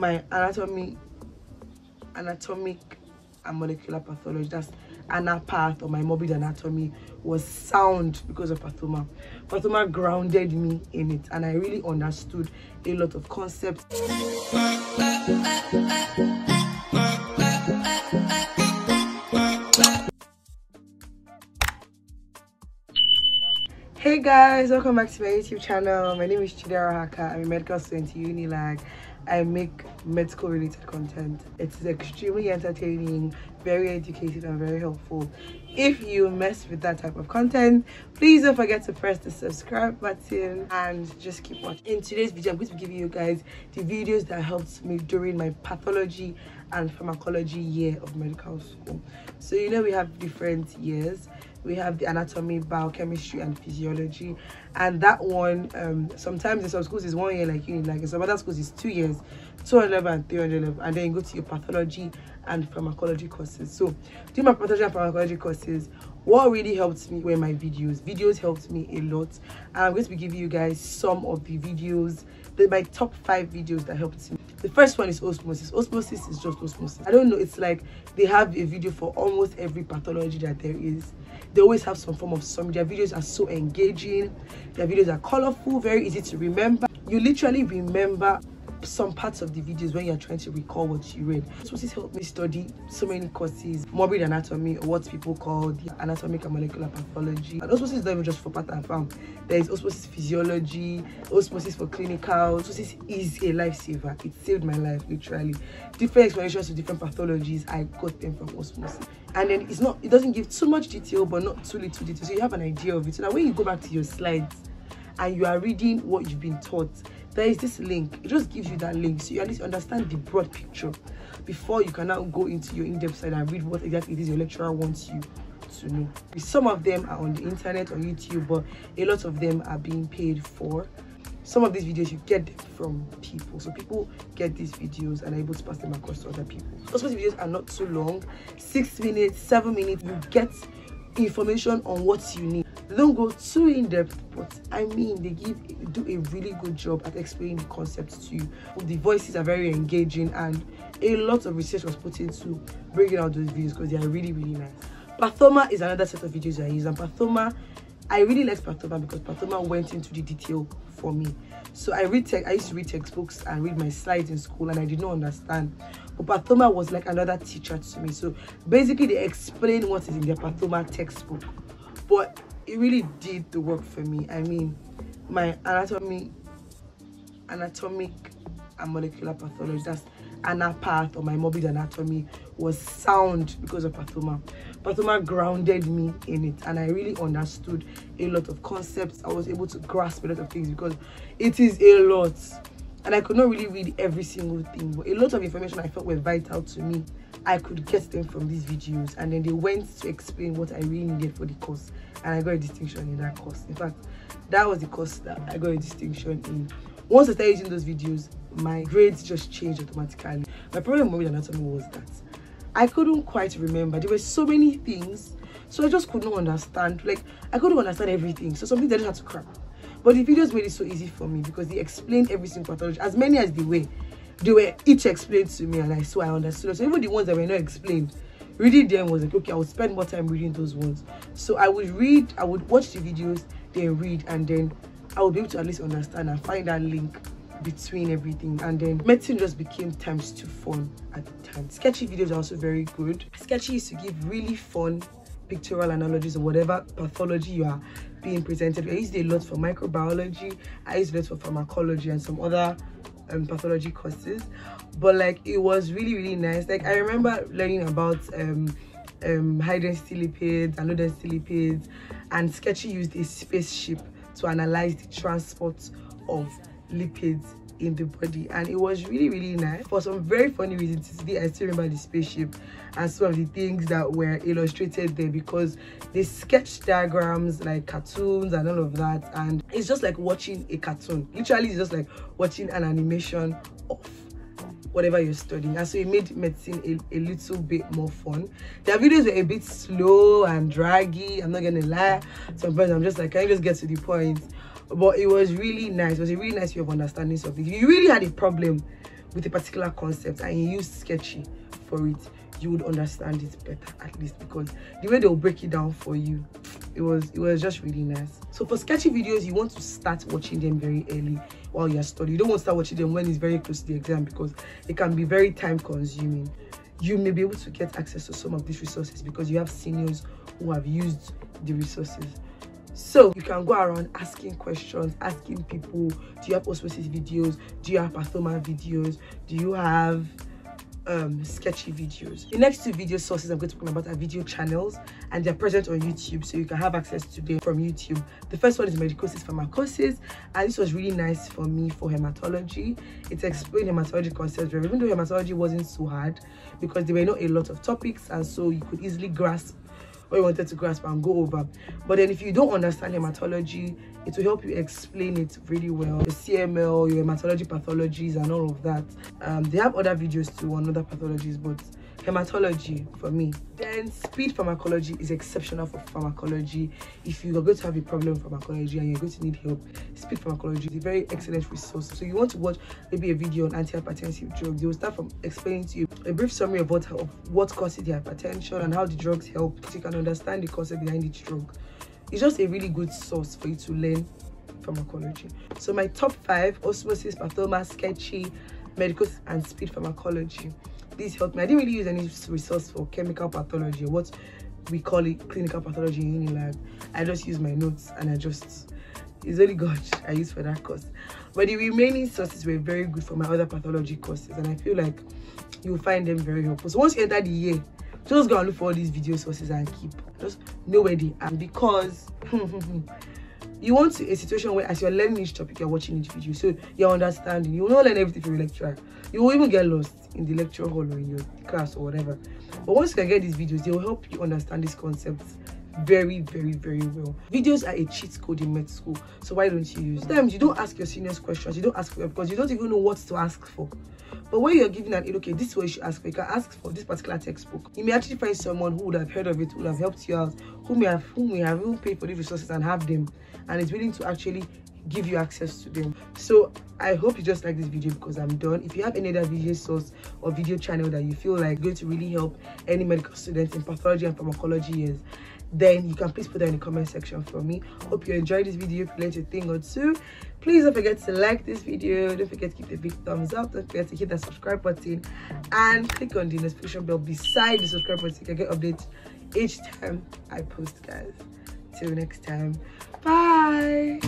my anatomy anatomic and molecular pathology that's anapath or my morbid anatomy was sound because of pathoma. Pathoma grounded me in it and i really understood a lot of concepts. Hey guys welcome back to my youtube channel. My name is chidera haka. I'm a medical student at unilag i make medical related content. It's extremely entertaining very educative and very helpful. If you mess with that type of content please don't forget to press the subscribe button and just keep watching. In today's video i'm going to be giving you guys the videos that helped me during my pathology and pharmacology year of medical school. So you know we have different years we have the anatomy biochemistry and physiology. And that one um sometimes in some schools is one year like uni like in some other schools is two years. 200 level and 300 level and then you go to your pathology and pharmacology courses. So doing my pathology and pharmacology courses what really helped me were my videos. Videos helped me a lot. And i'm going to be giving you guys some of the videos my top five videos that helped me. The first one is osmosis. Osmosis is just osmosis. I don't know it's like they have a video for almost every pathology that there is. They always have some form of summary. Their videos are so engaging. Their videos are colorful very easy to remember. You literally remember some parts of the videos when you're trying to recall what you read. Osmosis helped me study so many courses, morbid anatomy, what people call the anatomic and molecular pathology. And osmosis is not even just for path and pharm. There is osmosis physiology, osmosis for clinical. Osmosis is a lifesaver. It saved my life, literally. Different explanations to different pathologies, I got them from osmosis. And then it's not, it doesn't give too much detail, but not too little detail. So you have an idea of it. So that when you go back to your slides and you are reading what you've been taught, there is this link. It just gives you that link so you at least understand the broad picture before you can now go into your in-depth side and read what exactly it is your lecturer wants you to know. Some of them are on the internet on youtube but a lot of them are being paid for. Some of these videos you get them from people. So people get these videos and are able to pass them across to other people. Of these videos are not too long. Six minutes seven minutes you get information on what you need they don't go too in depth but i mean they give do a really good job at explaining the concepts to you. The voices are very engaging and a lot of research was put into bringing out those videos because they are really really nice. Pathoma is another set of videos i use and pathoma i really like pathoma because pathoma went into the detail for me. So i read tech i used to read textbooks and read my slides in school and i did not understand. But pathoma was like another teacher to me. So basically they explain what is in their pathoma textbook. But it really did the work for me. I mean my anatomy anatomic and molecular pathology that's anapath or my morbid anatomy was sound because of pathoma. Pathoma grounded me in it and i really understood a lot of concepts. I was able to grasp a lot of things because it is a lot and i could not really read every single thing but a lot of information i felt were vital to me. I could get them from these videos and then they went to explain what i really needed for the course and i got a distinction in that course. In fact that was the course that i got a distinction in. Once i started using those videos my grades just changed automatically. My problem with anatomy was that i couldn't quite remember. There were so many things so i just could not understand like i couldn't understand everything. So something i just had to cram but the videos made it so easy for me because they explained every single pathology. As many as they were they were each explained to me and i so i understood. So even the ones that were not explained reading them was like okay i would spend more time reading those ones. So i would read i would watch the videos then read and then i would be able to at least understand and find that link between everything. And then medicine just became times two fun at the time. Sketchy videos are also very good. Sketchy is to give really fun pictorial analogies or whatever pathology you are being presented. I used a lot for microbiology. I used lot for pharmacology and some other um, pathology courses. But like it was really really nice. Like i remember learning about um um high density lipids and low density lipids and sketchy used a spaceship to analyze the transport of lipids in the body and it was really really nice. For some very funny reasons today i still remember the spaceship and some of the things that were illustrated there because they sketched diagrams like cartoons and all of that and it's just like watching a cartoon. Literally it's just like watching an animation of whatever you're studying. And so it made medicine a, a little bit more fun. Their videos were a bit slow and draggy i'm not gonna lie. Sometimes i'm just like can you just get to the point but it was really nice. It was a really nice way of understanding something. If you really had a problem with a particular concept and you use sketchy for it you would understand it better at least because the way they'll break it down for you it was it was just really nice. So for sketchy videos you want to start watching them very early while you're studying. You don't want to start watching them when it's very close to the exam because it can be very time consuming you may be able to get access to some of these resources because you have seniors who have used the resources so you can go around asking questions asking people do you have osmosis videos do you have pathoma videos do you have um, sketchy videos. The next two video sources I'm going to talk about are video channels and they're present on YouTube so you can have access to them from YouTube. The first one is Medicosis Pharmacosis and this was really nice for me for hematology. It explained hematology concepts even though hematology wasn't so hard because there were not a lot of topics and so you could easily grasp what you wanted to grasp and go over. But then if you don't understand hematology, it will help you explain it really well. The CML, your hematology pathologies and all of that. Um, they have other videos too on other pathologies, but hematology for me. Then speed pharmacology is exceptional for pharmacology. If you are going to have a problem with pharmacology and you're going to need help speed pharmacology is a very excellent resource. So you want to watch maybe a video on antihypertensive drugs they will start from explaining to you a brief summary of what of what causes the hypertension and how the drugs help so you can understand the concept behind each drug. It's just a really good source for you to learn pharmacology. So my top five osmosis pathoma sketchy medical and speed pharmacology this helped me. I didn't really use any resource for chemical pathology or what we call it clinical pathology in Unilag. I just use my notes and I just it's only God I use for that course. But the remaining sources were very good for my other pathology courses and I feel like you'll find them very helpful. So once you enter the year, just go and look for all these video sources and keep just know where they are because you want a situation where as you're learning each topic you're watching each video so you're understanding. You will not learn everything from your lecturer. You will even get lost in the lecture hall or in your class or whatever. But once you can get these videos they will help you understand these concepts very very very well. Videos are a cheat code in med school so why don't you use them? Sometimes you don't ask your seniors questions you don't ask for them because you don't even know what to ask for. But when you're given an okay this is what you should ask for you can ask for this particular textbook. You may actually find someone who would have heard of it who would have helped you out who may have who may have even paid for these resources and have them and is willing to actually give you access to them. So i hope you just like this video because i'm done. If you have any other video source or video channel that you feel like going to really help any medical students in pathology and pharmacology is then you can please put that in the comment section for me. Hope you enjoyed this video. If you learned a thing or two please don't forget to like this video. Don't forget to give the big thumbs up. Don't forget to hit that subscribe button and click on the notification bell beside the subscribe button so you can get updates each time i post guys till next time. Bye